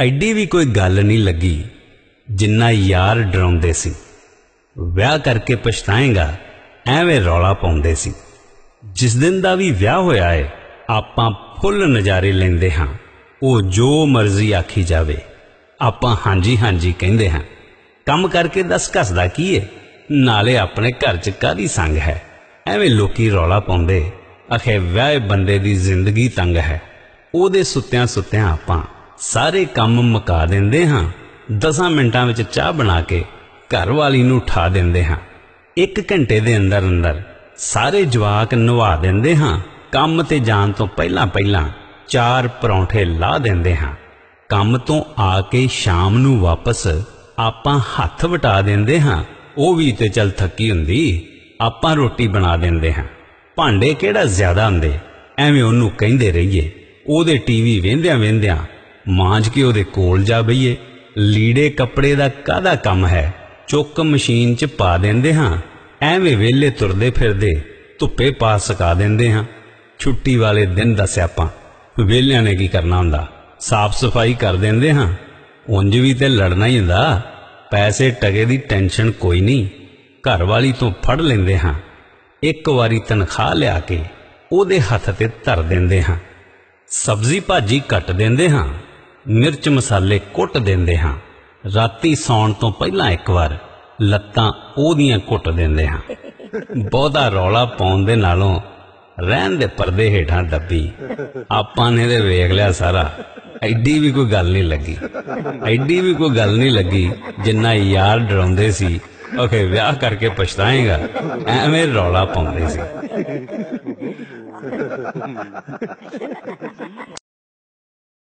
ਐਡੀ ਵੀ ਕੋਈ ਗੱਲ ਨਹੀਂ ਲੱਗੀ ਜਿੰਨਾ ਯਾਰ ਡਰਾਉਂਦੇ ਸੀ। ਵਿਆਹ ਕਰਕੇ ਪਛਤਾਏਗਾ, ਐਵੇਂ ਰੌਲਾ ਪਾਉਂਦੇ ਸੀ। ਜਿਸ ਦਿਨ ਦਾ ਵੀ ਵਿਆਹ ਹੋਇਆ ਏ, ਆਪਾਂ ਫੁੱਲ ਨਜ਼ਾਰੇ ਲੈਂਦੇ ਹਾਂ। ਉਹ ਜੋ ਮਰਜ਼ੀ ਆਖੀ ਜਾਵੇ, ਆਪਾਂ ਹਾਂਜੀ ਹਾਂਜੀ ਕਹਿੰਦੇ ਹਾਂ। ਕੰਮ ਕਰਕੇ ਦੱਸ ਘਸਦਾ ਕੀ ਏ? ਨਾਲੇ ਆਪਣੇ ਘਰ 'ਚ ਕਾਦੀ ਸੰਗ ਹੈ? ਐਵੇਂ ਲੋਕੀ ਰੌਲਾ ਪਾਉਂਦੇ, ਅਖੇ ਵਿਆਹੇ ਬੰਦੇ ਦੀ ਜ਼ਿੰਦਗੀ ਤੰਗ ਹੈ। ਉਹਦੇ ਸੁੱਤਿਆਂ ਸੁੱਤਿਆਂ ਆਪਾਂ ਸਾਰੇ ਕੰਮ ਮੁਕਾ ਦਿੰਦੇ ਹਾਂ। 10 ਮਿੰਟਾਂ ਵਿੱਚ ਚਾਹ ਬਣਾ ਕੇ ਘਰ ਵਾਲੀ ਨੂੰ ਉਠਾ ਦਿੰਦੇ ਹਾਂ। ਇੱਕ ਘੰਟੇ ਦੇ ਅੰਦਰ ਅੰਦਰ ਸਾਰੇ ਜਵਾਕ ਨਵਾ ਦਿੰਦੇ ਹਾਂ। ਕੰਮ ਤੇ ਜਾਣ ਤੋਂ ਪਹਿਲਾਂ ਪਹਿਲਾਂ ਚਾਰ ਪਰੌਂਠੇ ਲਾ ਦਿੰਦੇ ਹਾਂ। ਕੰਮ ਤੋਂ ਆ ਕੇ ਸ਼ਾਮ ਨੂੰ ਵਾਪਸ ਆਪਾਂ ਹੱਥ ਵਟਾ ਦਿੰਦੇ ਹਾਂ। ਉਹ ਵੀ ਤੇ ਚਲ ਥੱਕੀ ਹੁੰਦੀ, ਆਪਾਂ ਰੋਟੀ ਬਣਾ ਦਿੰਦੇ ਹਾਂ। ਭਾਂਡੇ ਕਿਹੜਾ ਜ਼ਿਆਦਾ ਹੁੰਦੇ? ਐਵੇਂ ਉਹਨੂੰ ਕਹਿੰਦੇ ਰਹੀਏ। ਉਹਦੇ ਟੀਵੀ ਵੇਂਦਿਆਂ ਵੇਂਦਿਆਂ ਮਾਂਜ ਕੇ ਉਹਦੇ ਕੋਲ ਜਾ ਬਈਏ। ਲੀੜੇ ਕੱਪੜੇ ਦਾ ਕਾਹਦਾ ਕੰਮ ਹੈ? ਚੁੱਕ ਮਸ਼ੀਨ 'ਚ ਪਾ ਦਿੰਦੇ ਹਾਂ। ਐਵੇਂ ਵੇਲੇ ਤੁਰਦੇ ਫਿਰਦੇ ਧੁੱਪੇ ਪਾ ਸਕਾ ਦਿੰਦੇ ਹਾਂ। ਛੁੱਟੀ ਵਾਲੇ ਦਿਨ ਦੱਸਿਆ ਆਪਾਂ ਵੇਲਿਆਂ ਨੇ ਕੀ ਕਰਨਾ ਹੁੰਦਾ? ਸਾਫ਼ ਸਫ਼ਾਈ ਕਰ ਦਿੰਦੇ ਹਾਂ। ਉਂਝ ਵੀ ਤੇ ਲੜਨਾ ਹੀ ਹੁੰਦਾ। ਪੈਸੇ ਟਗੇ ਦੀ ਟੈਨਸ਼ਨ ਕੋਈ ਨਹੀਂ। ਘਰ ਵਾਲੀ ਤੋਂ ਫੜ ਲੈਂਦੇ ਹਾਂ। ਇੱਕ ਵਾਰੀ ਤਨਖਾਹ ਲਿਆ ਕੇ ਉਹਦੇ ਹੱਥ ਤੇ ਧਰ ਦਿੰਦੇ ਹਾਂ। ਸਬਜ਼ੀ ਭਾਜੀ ਕੱਟ ਦਿੰਦੇ ਹਾਂ। ਮਿਰਚ ਮਸਾਲੇ ਕੁੱਟ ਦਿੰਦੇ ਹਾਂ। ਰਾਤੀ ਸੌਣ ਤੋਂ ਪਹਿਲਾਂ ਇੱਕ ਵਾਰ ਲੱਤਾਂ ਉਹਦੀਆਂ ਕੁੱਟ ਦਿੰਦੇ ਹਾਂ। ਬਹੁਤਾ ਰੌਲਾ ਪਾਉਣ ਦੇ ਨਾਲੋਂ ਰਹਿਣ ਦੇ ਪਰਦੇ ਹੇਠਾਂ ਦੱਬੀ। ਆਪਾਂ ਨੇ ਤੇ ਵੇਖ ਲਿਆ ਸਾਰਾ। ਐਡੀ ਵੀ ਕੋਈ ਗੱਲ ਨਹੀਂ ਲੱਗੀ। ਐਡੀ ਵੀ ਕੋਈ ਗੱਲ ਨਹੀਂ ਲੱਗੀ ਜਿੰਨਾ ਯਾਰ ਡਰਾਉਂਦੇ ਸੀ। ਓਕੇ, ਵਿਆਹ ਕਰਕੇ ਪਛਤਾਏਗਾ। ਐਵੇਂ ਰੌਲਾ ਪਾਉਂਦੇ ਸੀ।